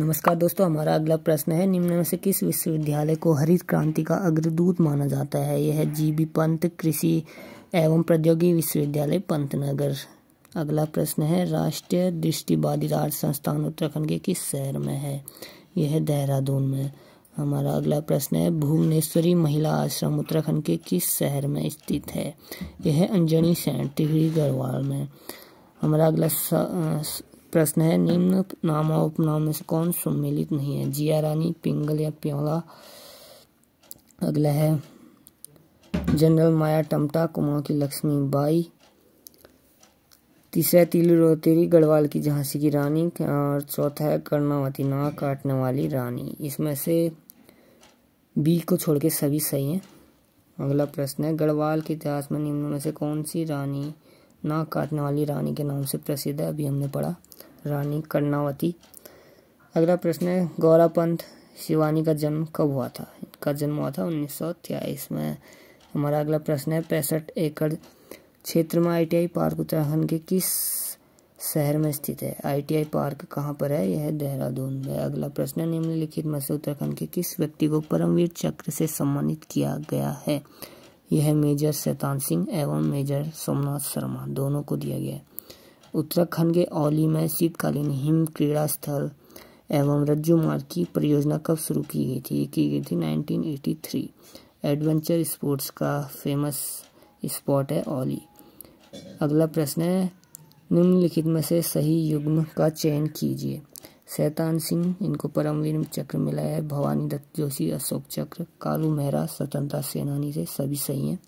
नमस्कार दोस्तों, हमारा अगला प्रश्न है, निम्न में से किस विश्वविद्यालय को हरित क्रांति का अग्रदूत माना जाता है? यह है जीबी पंत कृषि एवं प्रौद्योगिकी विश्वविद्यालय, पंतनगर। अगला प्रश्न है, राष्ट्रीय दृष्टिवादी राज्य संस्थान उत्तराखंड के किस शहर में है? यह है देहरादून में। हमारा अगला प्रश्न है, भुवनेश्वरी महिला आश्रम उत्तराखंड के किस शहर में स्थित है? यह है अंजनी सैंड टिहरी गढ़वाल में। हमारा अगला प्रश्न है, निम्न नाम और उपनाम में से कौन सम्मिलित नहीं है? जिया रानी, पिंगल या प्योला? अगला है, जनरल माया टमटा कुमार की लक्ष्मी बाई। तीसरा तिलू रोतेरी गढ़वाल की झांसी की रानी। और चौथा है, कर्णावती नाक काटने वाली रानी। इसमें से बी को छोड़ के सभी सही हैं। अगला प्रश्न है, गढ़वाल के इतिहास में निम्न में से कौन सी रानी नाक काटने वाली रानी के नाम से प्रसिद्ध है, अभी हमने पढ़ा। रानी कर्णावती। अगला प्रश्न है गौरा पंत शिवानी का जन्म कब हुआ था? इनका जन्म हुआ था उन्नीस में। हमारा अगला प्रश्न है, पैंसठ एकड़ क्षेत्र में आईटीआई पार्क उत्तराखंड के किस शहर में स्थित है? आईटीआई पार्क कहाँ पर है? यह देहरादून में। अगला प्रश्न निम्नलिखित में से उत्तराखंड के किस व्यक्ति को परमवीर चक्र से सम्मानित किया गया है? यह मेजर शैतान सिंह एवं मेजर सोमनाथ शर्मा दोनों को दिया गया। उत्तराखंड के औली में शीतकालीन हिम क्रीड़ा स्थल एवं रज्जू मार्ग की परियोजना कब शुरू की गई थी? की गई थी 1983 एडवेंचर स्पोर्ट्स का फ़ेमस स्पॉट है औली। अगला प्रश्न है, निम्नलिखित में से सही युग्म का चयन कीजिए। शैतान सिंह, इनको परमवीर चक्र मिला है। भवानी दत्त जोशी, अशोक चक्र, कालू मेहरा, स्वतंत्रता सेनानी से सभी सही हैं।